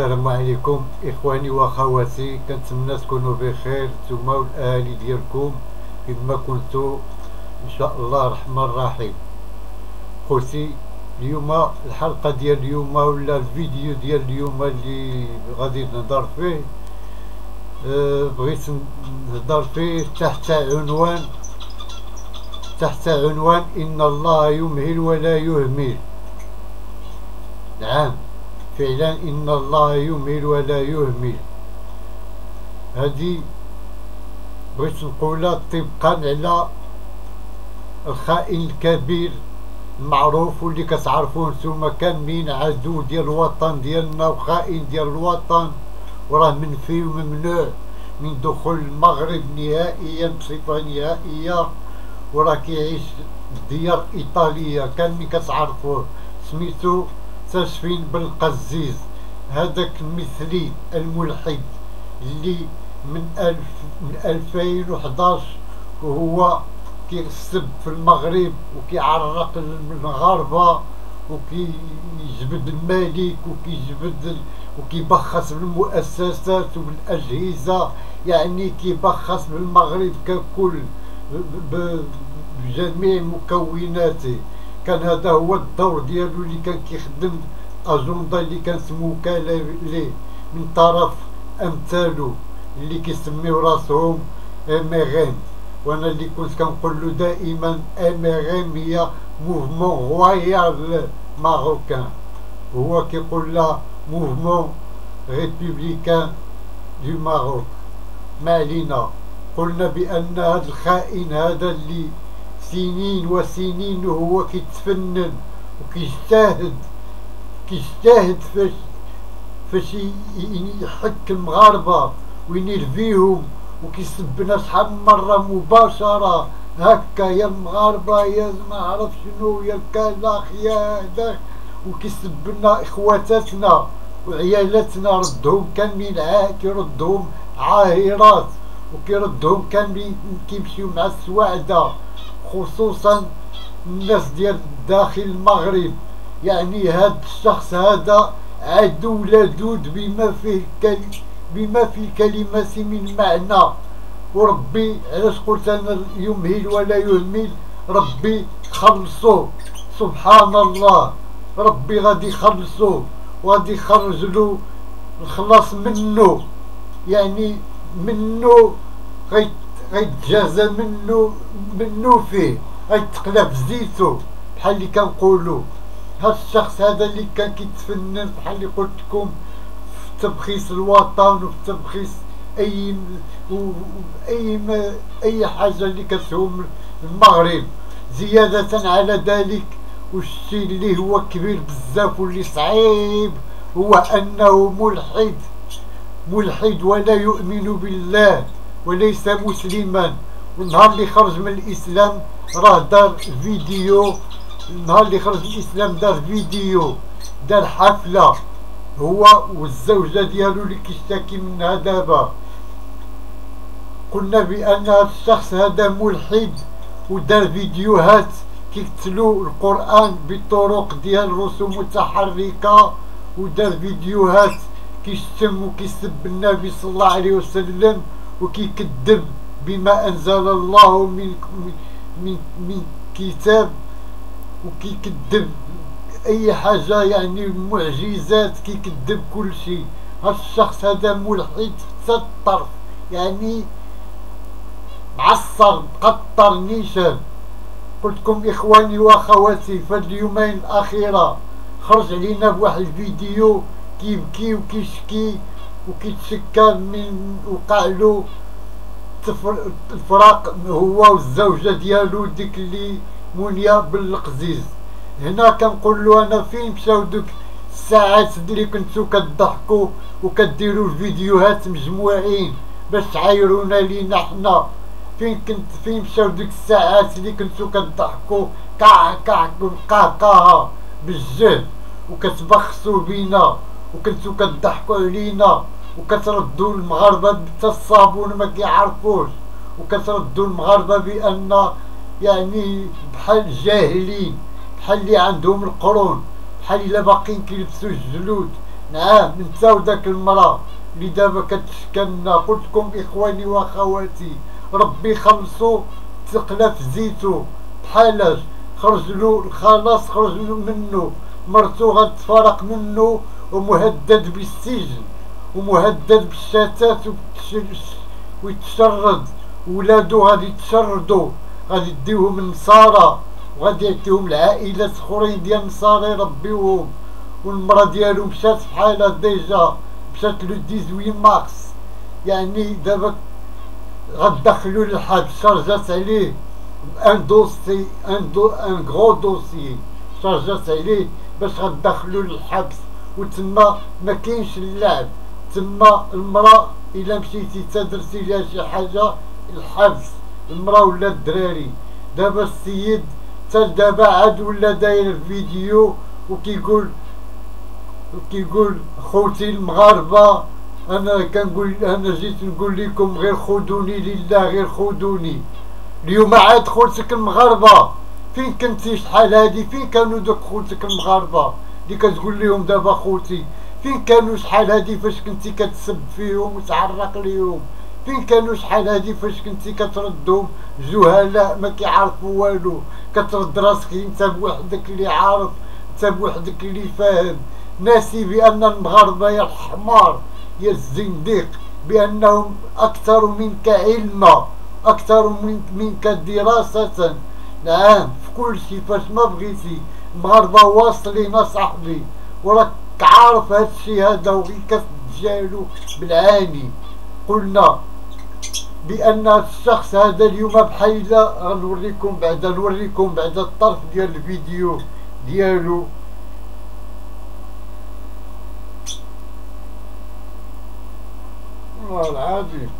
السلام عليكم إخواني وأخواتي. كنتمنى تكونوا بخير. نتوما والاهالي ديالكم كما كنتو إن شاء الله الرحمن الرحيم. خوتي اليوم الحلقة ديال اليوم ولا الفيديو ديال اليوم اللي غادي نهضر فيه أه بغيت نهضر فيه تحت عنوان تحت عنوان إن الله يمهل ولا يهمل. نعم. فعلا إن الله يمهل ولا يهمل. هذه بغيت نقولها طبقا على الخائن الكبير المعروف واللي كتعرفوه نتوما كاملين عدو ديال الوطن ديالنا وخائن ديال الوطن وراه منفي وممنوع من دخول المغرب نهائيا بصفة نهائية وراه كيعيش ديار إيطالية كاملين كتعرفوه. سميتو تشفين بالقزيز. هذاك المثلي الملحد اللي من ألف من 2011 وهو كيسب في المغرب وكيعرق المغاربة وكيجبد الملك وكيجبد وكيبخس بالمؤسسات وبالأجهزة. يعني كيبخس بالمغرب ككل بجميع مكوناته. كان هذا هو الدور ديالو اللي كان كيخدم اجنده اللي كانت موكاله ليه من طرف أمثالو اللي كيسميو راسهم اميغين وأنا اللي كنت كنقول له دائما اميغين هي mouvement royal marocain هو كيقول لا mouvement républicain du Maroc ما علينا. قلنا بأن هذا الخائن هذا اللي سنين وسنين وهو كيتفنن وكيجتهد كيجتهد فاش فاش يحك المغاربة وينير فيهم وكيسبنا شحال من مرة مباشرة. هكا يا المغاربة يا ما عرف شنو يا الكلاخ يا هذاك وكيسبنا إخواتاتنا وعيالاتنا ردهم كاملين كيردهم عاهرات وكيردهم كاملين كيمشيو مع السواعدة. خصوصا الناس ديال داخل المغرب. يعني هذا الشخص هذا عدو لدود بما فيه بما في الكلمة من معنى. وربي علاش قلت أنا يمهل ولا يهمل؟ ربي خلصو سبحان الله. ربي غادي يخلصو وغادي يخرج له الخلاص منه. يعني منه غيت غيتجازى منه منه فيه؟ غيتقلى في زيتو بحال اللي كنقولوا هاد الشخص هذا اللي كان كيتفنن بحال اللي قلت لكم في تبخيس الوطن وفي تبخيس أي أي أي حاجة اللي كتهم المغرب. زيادة على ذلك والشيء اللي هو كبير بزاف واللي صعيب هو أنه ملحد. ملحد ولا يؤمن بالله. وليس مسلما. والنهار اللي خرج من الإسلام راه دار فيديو. النهار اللي خرج من الإسلام دار فيديو دار حفلة. هو والزوجة ديالو اللي كيشتكي منها دابا. قلنا بأن هذا الشخص هذا ملحد ودار فيديوهات كيقتلوا القرآن بطرق ديال الرسوم متحركه ودار فيديوهات كيشتم وكيسب النبي صلى الله عليه وسلم. وكيكذب بما أنزل الله من من من كتاب. وكيكذب أي حاجة يعني معجزات كيكذب كل شيء. هذا الشخص هذا ملحد حتى الطرف يعني معصر مقطر نيشان. قلت لكم إخواني وأخواتي في اليومين الأخيرة خرج علينا بواحد الفيديو كيبكي وكيشكي وكيتشكى من وقع له الفراق هو والزوجة ديالو ديك اللي مونيا بالقزيز. هنا كنقول له أنا فين مشاو دوك الساعات اللي كنتو كضحكوا وكديروا الفيديوهات مجموعين باش تعايرونا لينا حنا. فين كنت فين مشاو ديك الساعات اللي كنتو كضحكوا كاع قهقاها بالجهد وكتبخسوا بينا. وكنتو كضحكوا علينا وكتردوا المغاربة حتى الصابون ما كيعرفوش وكتردوا المغاربة بأن يعني بحال جاهلين بحال اللي عندهم القرون بحال إلا باقيين كيلبسوا الجلود. نعم انت وداك المرأة اللي دابا كتشكلنا. قلت لكم إخواني وأخواتي ربي خلصو تقلى في زيتو. بحالاش؟ خرج له الخلاص خرج منه مرتو غتفارق منه ومهدد بالسجن ومهدد بالشتات ويتشرد ولادو غادي يتشردوا غادي يديوهم النصارى وغادي يعطيهم العائلات اخرين ديال النصارى يربيوهم. والمرا ديالو مشات بحالها déjà مشات le 18 مارس. يعني دابا غدخلو للحبس chargeات عليه un dossier un do un gros dossier chargeات عليه باش غدخلو للحبس. وتما ما كاينش اللعب. تما المرأة إلا مشيتي تدرسي لها شي حاجة الحبس. المرأة ولا الدراري. دابا السيد حتى دابا عاد ولا داير فيديو وكيقول وكيقول خوتي المغاربة أنا كنقول أنا جيت نقول لكم غير خذوني لله غير خذوني. اليوم عاد خوتك المغاربة. فين كنتي؟ شحال هادي؟ فين كانوا دوك خوتك المغاربة؟ اللي كتقول لهم دابا خوتي فين كانوا شحال هادي فاش كنتي كتسب فيهم وتعرق ليهم؟ فين كانوا شحال هادي فاش كنتي كتردهم؟ جهلاء ما كيعرفوا والو. كترد راسك انت بوحدك اللي عارف انت بوحدك اللي فاهم. ناسي بأن المغاربه يا الحمار يا الزنديق بأنهم أكثر منك علما أكثر من منك دراسة. نعم في كل شيء فاش ما بغيتي. المغاربه واصلين اصاحبي وراك عارف هاد الشيء هذا وغير كتجاهلو بالعاني. قلنا بأن الشخص هذا اليوم بحيلة غنوريكم بعدا نوريكم بعدا الطرف ديال الفيديو ديالو. والله العظيم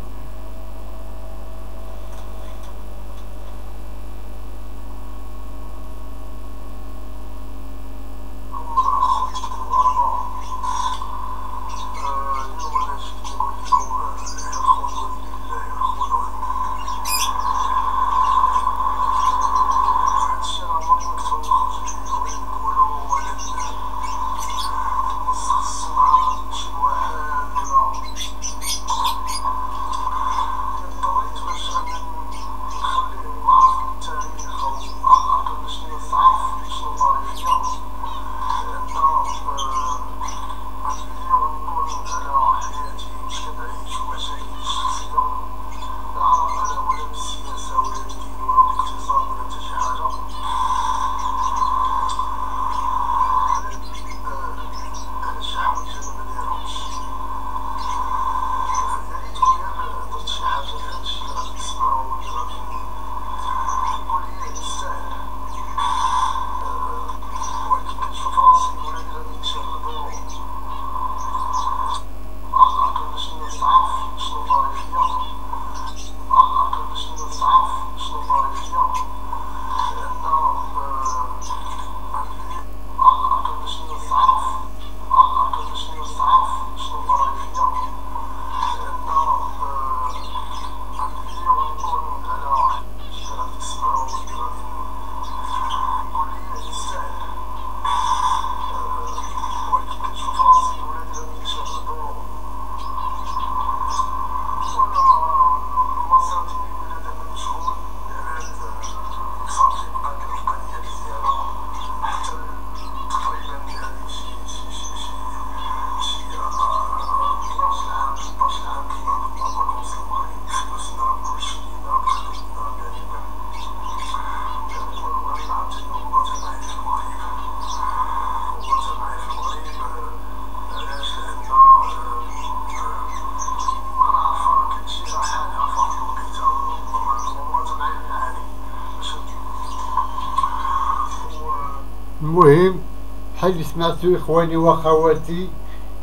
سمعتو اخواني واخواتي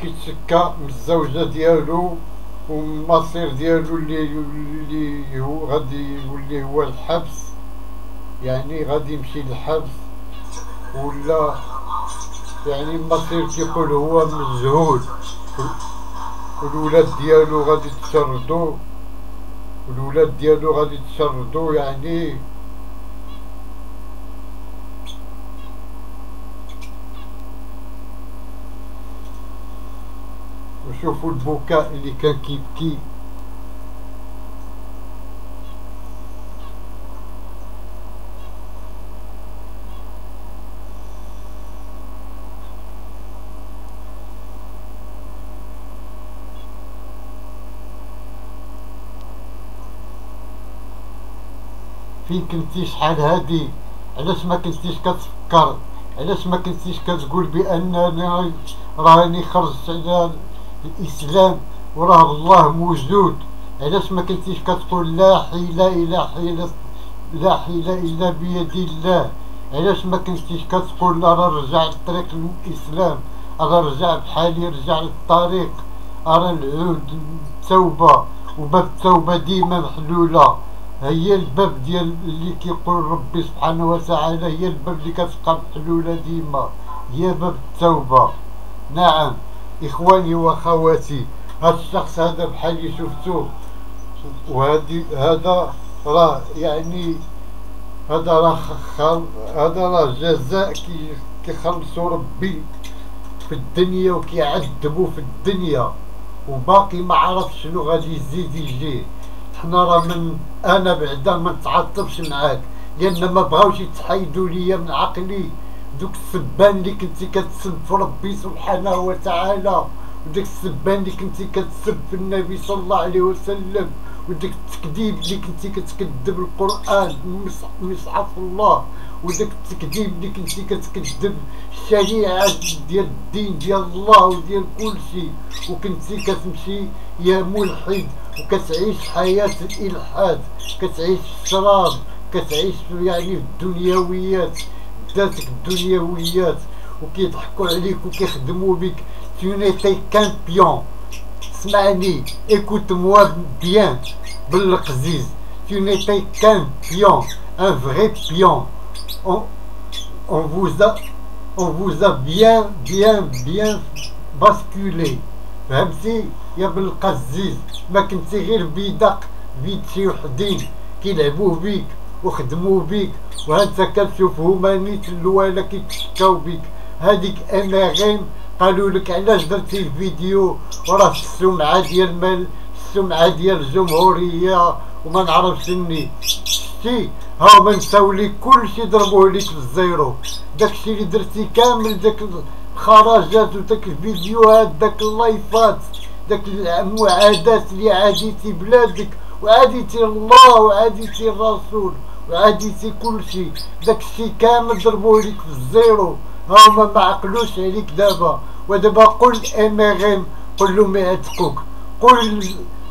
كيتشكى من الزوجة ديالو والمصير ديالو اللي اللي هو غادي يولي هو الحبس. يعني غادي يمشي للحبس. ولا يعني المصير كيقول هو مجهول والولاد ديالو غادي تشردو والولاد ديالو غادي تشردو يعني وشوفوا البكاء اللي كان كيبكي فين كنتي شحال هادي علاش ما كنتيش كتفكر؟ علاش ما كنتيش كتقول بأنني راني خرجت على الإسلام وراه الله موجود. علاش ما كنتيش كتقول لا حيلة إلا حيلة لا حيلة إلا بيد الله؟ علاش ما كنتيش كتقول أنا رجع لطريق الإسلام أنا رجع بحالي رجع للطريق. أنا نعود التوبة وباب التوبة ديما محلولة. هي الباب ديال اللي كيقول ربي سبحانه وتعالى هي الباب اللي كتبقى محلولة ديما. هي باب التوبة. نعم. إخواني وأخواتي هذا الشخص هذا بحال اللي شفتوه وهذه هذا راه يعني هذا راه هذا راه جزاء كي كيخلصوا ربي في الدنيا وكيعذبوا في الدنيا. وباقي ما عرف شنو غادي يزيد يجيه حنا راه من أنا بعدا ما نتعاطفش معاك لأن ما بغاوش يتحيدوا ليا من عقلي. دوك السبان اللي كنتي كتسب في ربي سبحانه وتعالى وديك السبان اللي كنتي كتسب في النبي صلى الله عليه وسلم وديك التكذيب اللي كنتي كتكذب القرآن مصحف الله وداك التكذيب اللي كنتي كتكذب الشريعة ديال الدين ديال الله وديال كلشي وكنتي كتمشي يا ملحد وكتعيش حياة الإلحاد كتعيش الشراب كتعيش يعني في الدنيويات. ذاتك الدنيويات وكيضحكوا عليك وكيخدموا بك tu n'étais qu'un pion اسمعني écoute-moi bien بالقزيز tu n'étais qu'un pion un vrai pion on, on vous a on vous a bien bien bien basculé فهمتي يا بالقزيز ما كنتي غير بيدق بيد شي وحدين كيلعبوا بيك وخدموا بيك وانت هما نيت الوالا كيتشكاو بيك. هذيك اماغيم قالوا لك علاش درتي الفيديو؟ وراه السمعة ديال مال السمعة ديال الجمهورية وما نعرفش اني شتي هاهما نساو لك كلشي ضربوه لك بالزيرو داكشي اللي درتي كامل داك الخرجات وداك الفيديوهات داك اللايفات داك المعادات اللي عاديتي بلادك وعاديتي الله وعاديتي الرسول. وعاديتي كلشي داكشي كامل ضربوه لك في الزيرو. هما ما عقلوش عليك دابا. ودابا قول ام قول لهم يعتقوك. قول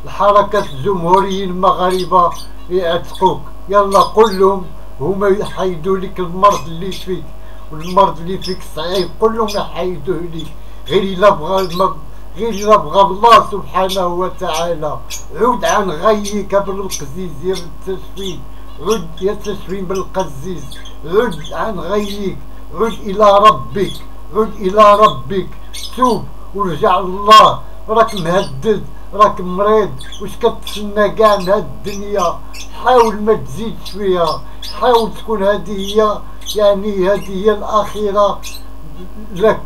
الحركات الجمهوريين المغاربة يعتقوك. يلا قول لهم هما يحيدوا لك المرض اللي فيك. والمرض اللي فيك صعيب. قول لهم يحيدوه لك غير إلا بغى غير إلا بغى الله سبحانه وتعالى. عود عن غيك بالقزيز يا التسفين عد يا تسفين بالقزيز عد عن غيك عد إلى ربك عد إلى ربك. توب ورجع الله راك مهدد راك مريض واش كتسنى كاع من هاد الدنيا؟ حاول ما تزيدش فيها حاول تكون هذه هي يعني هذه هي الأخيرة لك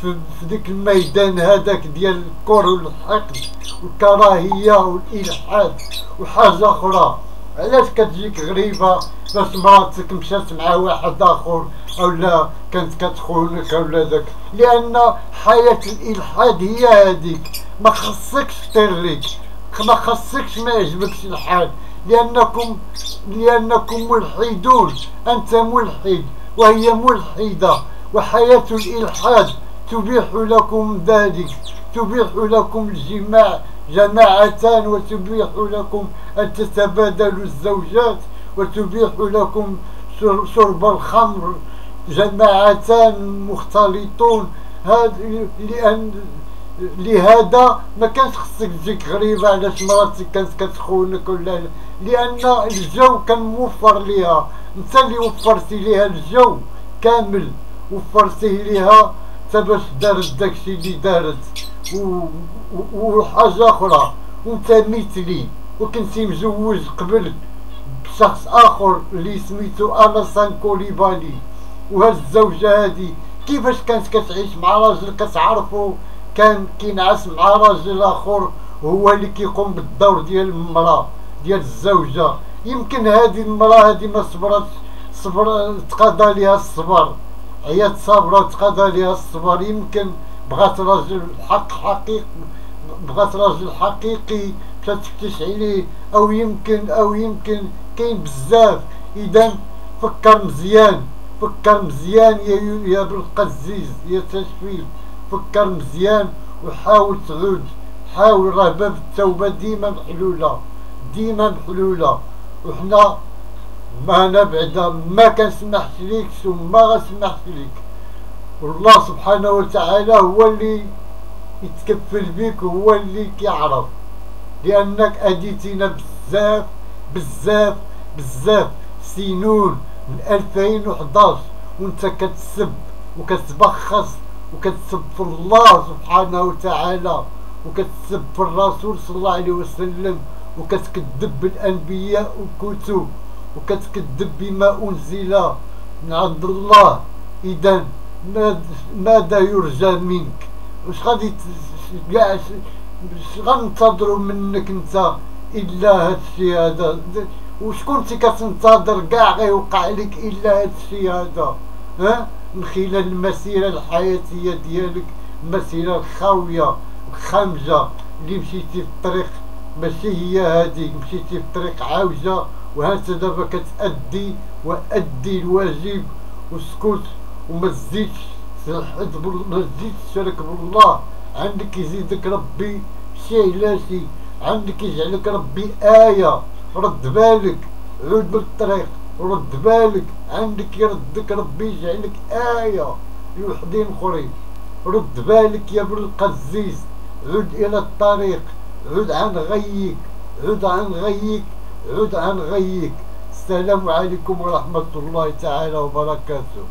في, ديك الميدان هذاك ديال الكره والحقد والكراهية والإلحاد وحاجة أخرى. علاش كتجيك غريبة باش مراتك مشات مع واحد آخر اولا كانت كتخونك اولا داك لأن حياة الإلحاد هي هذيك ما خصكش تريك ما خصكش ما يعجبكش الحال. لانكم لأنكم ملحدون. أنت ملحد وهي ملحدة. وحياة الإلحاد تبيح لكم ذلك. تبيح لكم الجماع. جماعتان وتبيح لكم أن تتبادلوا الزوجات وتبيح لكم شرب الخمر. جماعتان مختلطون. هذا لأن لهذا ما كانش خصك تجيك غريبة علاش مراتك كانت كتخونك ولا لأن الجو كان موفر ليها. انت اللي وفرتي ليها الجو كامل. وفرتيه ليها باش دارت داكشي اللي دارت. وحاجة أخرى. وأنت مثلي. وكنتي مزوج قبل بشخص آخر اللي سميتو ألاسان كوليبالي وهاد الزوجة هادي كيفاش كانت كتعيش مع راجل كتعرفو؟ كان كينعس مع راجل آخر هو اللي كيقوم بالدور ديال المرأة ديال الزوجة. يمكن هذه المرأة هذه ما صبرت صبر تقضى ليها الصبر. هي صابرة تقضى ليها الصبر. يمكن بغات راجل حق حقيقي بغات راجل حقيقي تفتش عليه أو يمكن أو يمكن. كاين بزاف. اذا فكر مزيان. فكر مزيان يا يا بالقزيز يا تشفيل فكر مزيان وحاول تعود. حاول راه باب التوبة ديما محلولة ديما محلولة وحنا ما أنا بعدا. ما كنسمحش ليك ثم غنسمحش ليك. والله سبحانه وتعالى هو اللي يتكفل بك هو اللي كيعرف. لأنك اديتينا بزاف بزاف بزاف سنون من 2011 وأنت كتسب وكتبخص وكتسب في الله سبحانه وتعالى وكتسب في الرسول صلى الله عليه وسلم وكتكذب بالأنبياء والكتب وكتكذب بما أنزل من عند الله. اذا ماذا يرجى منك؟ واش غادي كاع غننتظروا منك انت إلا هاد الشيء هذا وشكون انت كتنتظر كاع غيوقع لك إلا هاد الشيء هذا ها؟ من خلال المسيرة الحياتية ديالك المسيره الخاويه الخامجه اللي مشيتي في الطريق ماشي هي هذه مشيتي في طريق عاوجه وهانت دابا كتأدي وأدي الواجب وسكوت وما تزيدش ما تزيدش تشارك بالله. عندك يزيدك ربي شي علاش؟ عندك يجعلك ربي آية. رد بالك. عود بالطريق. رد بالك. عندك يردك ربي يجعلك آية. لوحدين اخرين رد بالك يا ابن القزيز. عد إلى الطريق. عد عن غيك. عد عن غيك. عد عن غيك. السلام عليكم ورحمة الله تعالى وبركاته.